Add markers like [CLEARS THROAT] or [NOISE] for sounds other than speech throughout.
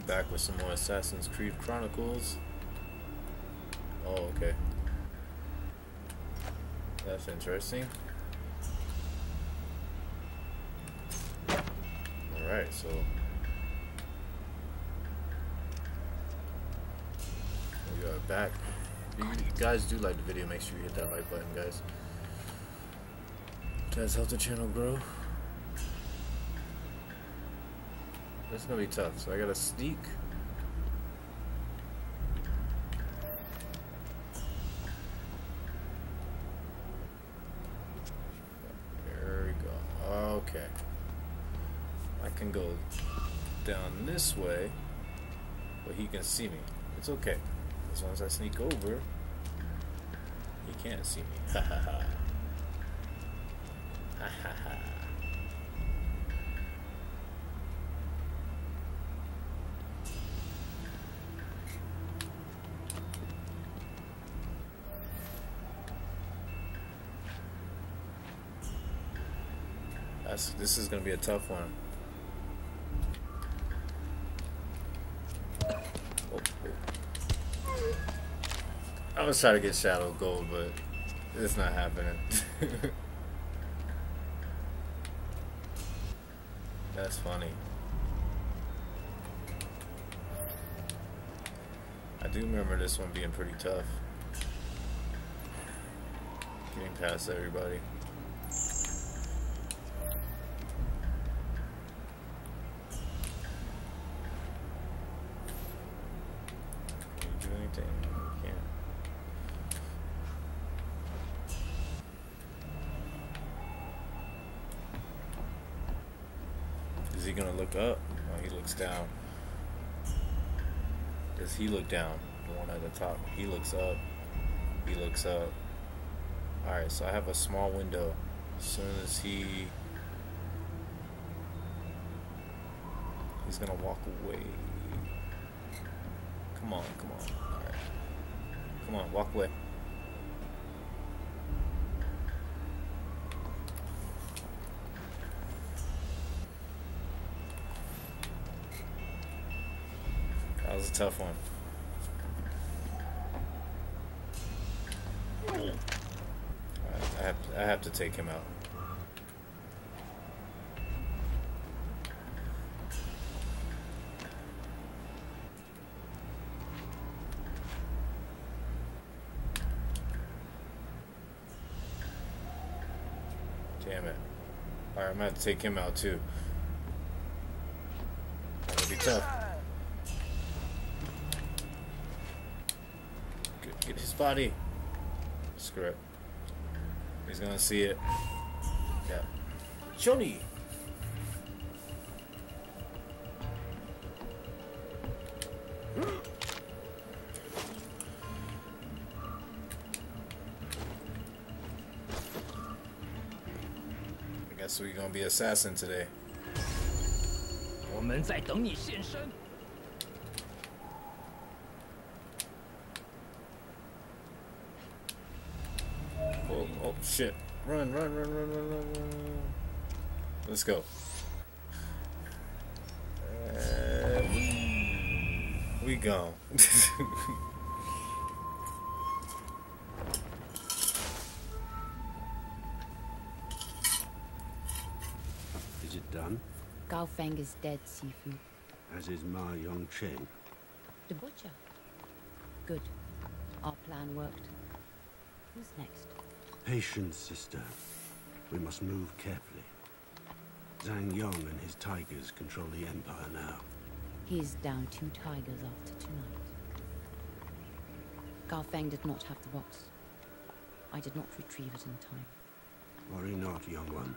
We're back with some more Assassin's Creed Chronicles. Oh, okay. That's interesting. Alright, so we are back. If you guys do like the video, make sure you hit that like button, guys. Does help the channel grow. That's gonna be tough. So I gotta sneak. There we go. Okay. I can go down this way, but he can see me. It's okay. As long as I sneak over, he can't see me. [LAUGHS] Ha ha ha. Ha ha ha. That's, this is gonna be a tough one. Oh, I was trying to get Shadow Gold, but it's not happening. [LAUGHS] That's funny. I do remember this one being pretty tough. Getting past everybody. Can you do anything? No, you can't. Is he gonna look up? No, he looks down. Does he look down? The one at the top. He looks up. He looks up. Alright, so I have a small window. As soon as he he's gonna walk away. Come on, come on. Alright. Come on, walk away. That a tough one. I have to, I have to take him out. Damn it. Alright, I'm gonna have to take him out too. That'll be tough. Get, get his body. Screw it. He's gonna see it. Yeah. Johnny! [GASPS] I guess we're gonna be assassin today. 我们在等你现身。 Shit. Run, run, run, run, run, run, run. Let's go. Uh, we gone. [LAUGHS] Is it done? Gao Feng is dead, Sifu. As is Ma Yong Chen. The butcher. Good. Our plan worked. Who's next? Patience, sister. We must move carefully. Zhang Yong and his tigers control the Empire now. He's down two tigers after tonight. Gao Feng did not have the box. I did not retrieve it in time. Worry not, young one.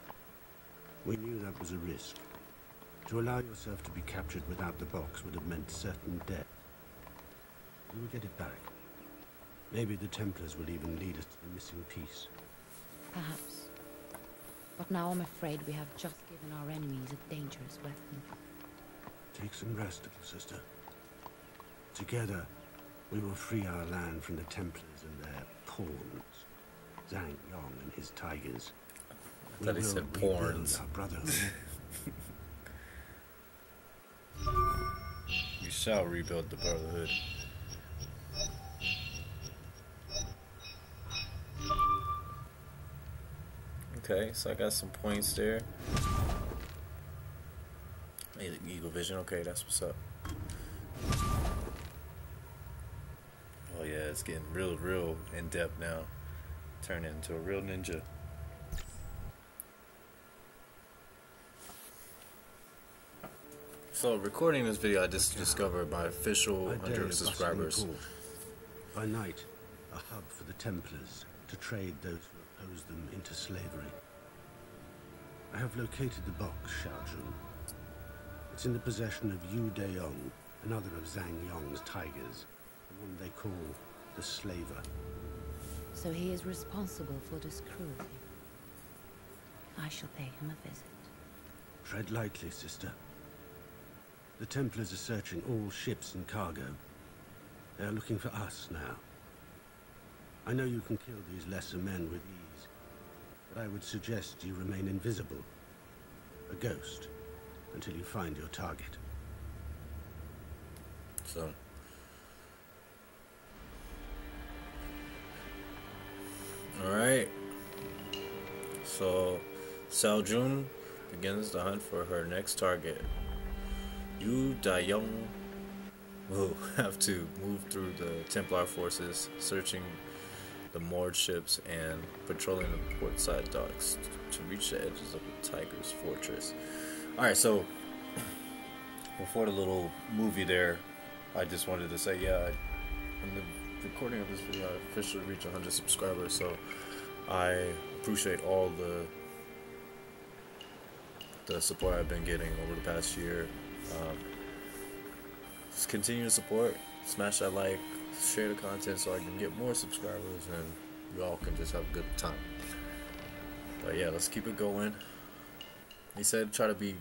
We knew that was a risk. To allow yourself to be captured without the box would have meant certain death. We will get it back. Maybe the Templars will even lead us to the missing piece. Perhaps. But now I'm afraid we have just given our enemies a dangerous weapon. Take some rest, little sister. Together, we will free our land from the Templars and their pawns. Zhang Yong and his tigers. I thought he will said rebuild porns. Our brotherhood. [LAUGHS] You shall rebuild the Brotherhood. Okay, so I got some points there. Eagle Vision, okay, that's what's up. Oh yeah, it's getting real, real in depth now. Turn into a real ninja. So, recording this video, I just discovered my official 100 subscribers. By night, a hub for the Templars to trade those them into slavery. I have located the box, Shao Jun. It's in the possession of Yu Dayong, another of Zhang Yong's tigers, the one they call the Slaver. So he is responsible for this cruelty. I shall pay him a visit. Tread lightly, sister. The Templars are searching all ships and cargo. They are looking for us now. I know you can kill these lesser men with ease, I would suggest you remain invisible. A ghost, until you find your target. So, alright. So, Shao Jun begins the hunt for her next target. Yu Dayong will [LAUGHS] have to move through the Templar forces, searching the moored ships and patrolling the portside docks to reach the edges of the Tiger's fortress. Alright, so [CLEARS THROAT] before the little movie there, I just wanted to say, yeah, in the recording of this video, I officially reached 100 subscribers, so I appreciate all the the support I've been getting over the past year. Um, just continue to support, smash that like, share the content so I can get more subscribers and you all can just have a good time. But yeah, let's keep it going. He said try to be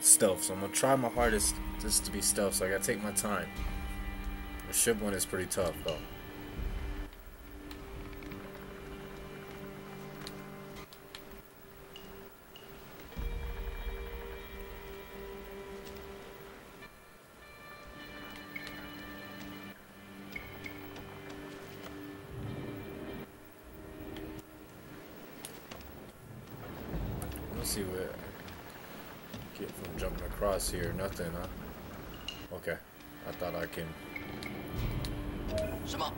stealth, so I'm gonna try my hardest just to be stealth. So I gotta take my time. The ship one is pretty tough though. Here. Nothing, huh? Okay. I thought I can. 什么？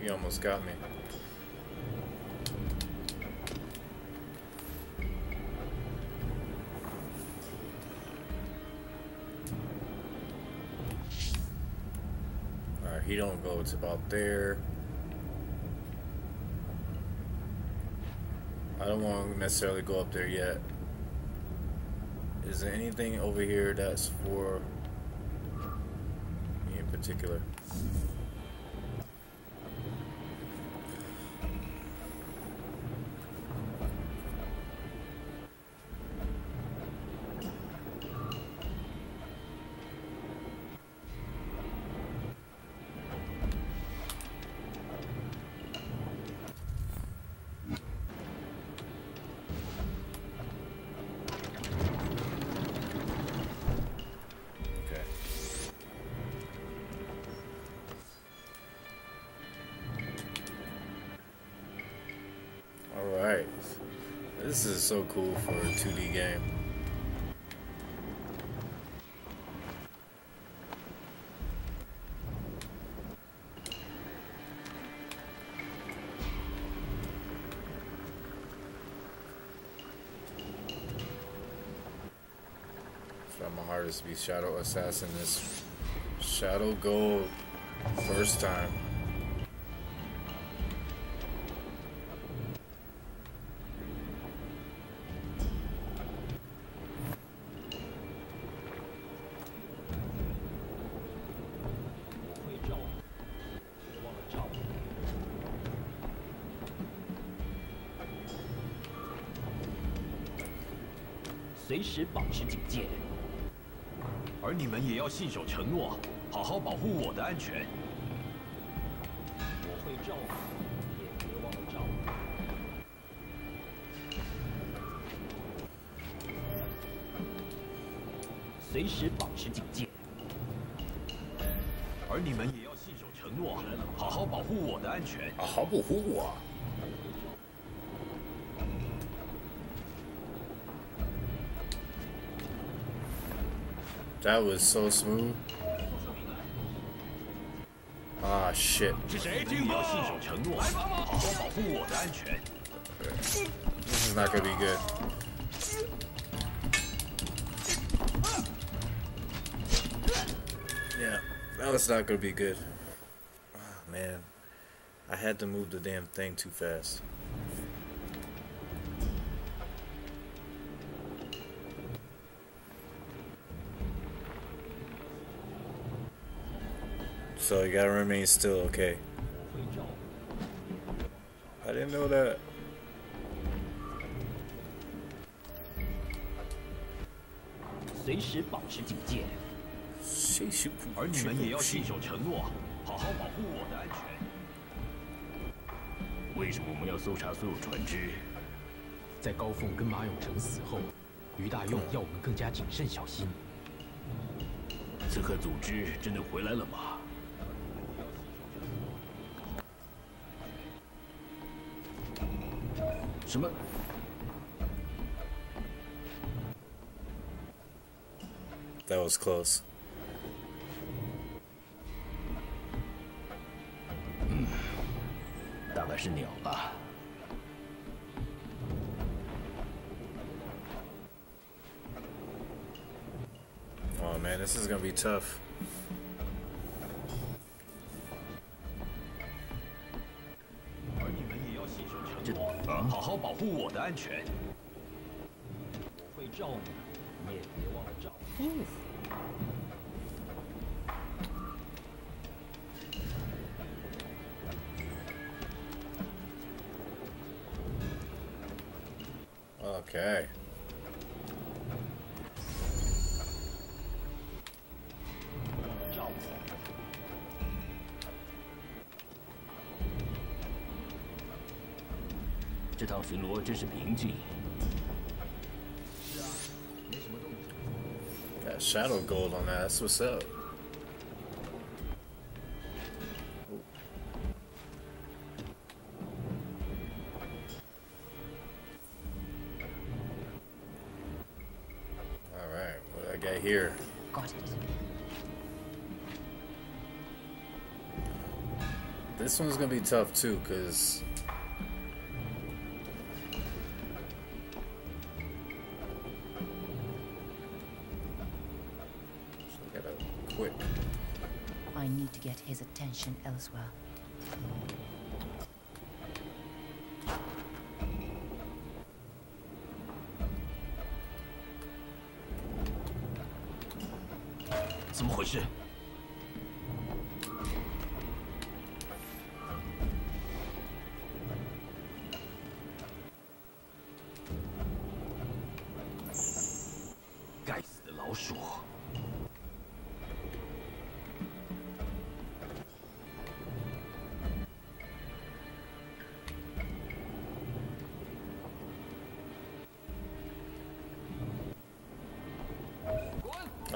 He almost got me. Alright, he don't go it's about there. I don't want to necessarily go up there yet. Is there anything over here that's for me in particular? Alright. This is so cool for a 2D game. Try my hardest to be Shadow Assassin this Shadow Gold first time. 随时保持警戒。而你们也要信守承诺，好好保护我的安全。我会照顾，也别忘了照顾。随时保持警戒。而你们也要信守承诺，好好保护我的安全。好，好保护我。That was so smooth. Ah, shit. This is not gonna be good. Yeah, that was not gonna be good. Oh, man, I had to move the damn thing too fast. soyougotremainstillokayididntknowthat 随时保持警戒而你们也要信守承诺好好保护我的安全为什么我们要搜查所有船只在高凤跟马永成死后于大用要我们更加谨慎小心此刻组织真的回来了吗？什么？ That was close. 大概是鸟吧。 Oh man, this is gonna be tough. 安全。我会照顾，你也别忘了照顾。 Okay. 巡逻真是平静。 Got shadow gold on that. That's what's up. All right, what do I got here? Got it. This one's gonna be tough too, cause gotta quit. I need to get his attention elsewhere. 怎么回事？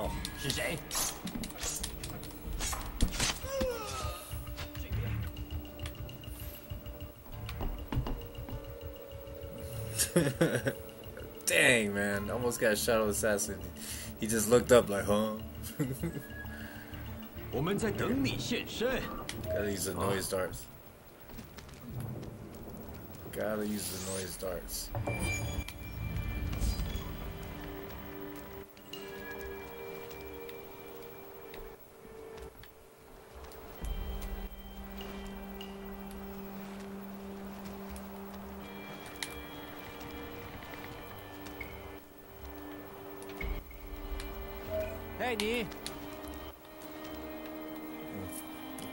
哦，是谁？ [LAUGHS] Dang man, almost got shadow assassin. He just looked up like, huh? [LAUGHS] 我们在等你现身。 Gotta use the noise darts. Gotta use the noise darts.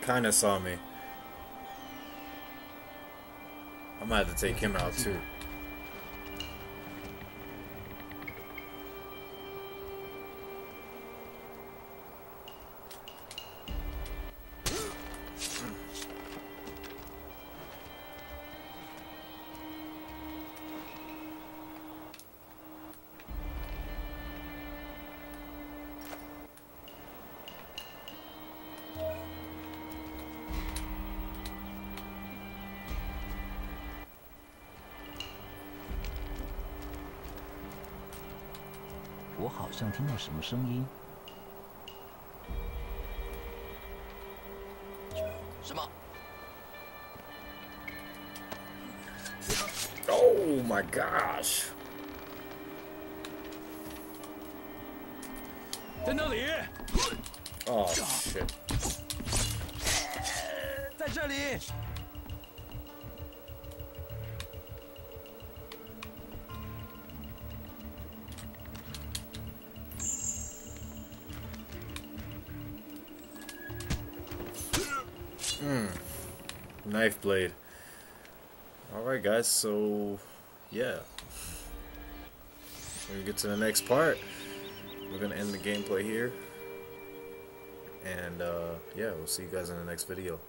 Kinda saw me. I'm gonna have to take him out too. 好像听到什么声音。什么？Oh my gosh! 在那里，Oh shit! 在这里！Knife blade. Alright, guys, so yeah. When we get to the next part, we're gonna end the gameplay here. And uh, yeah, we'll see you guys in the next video.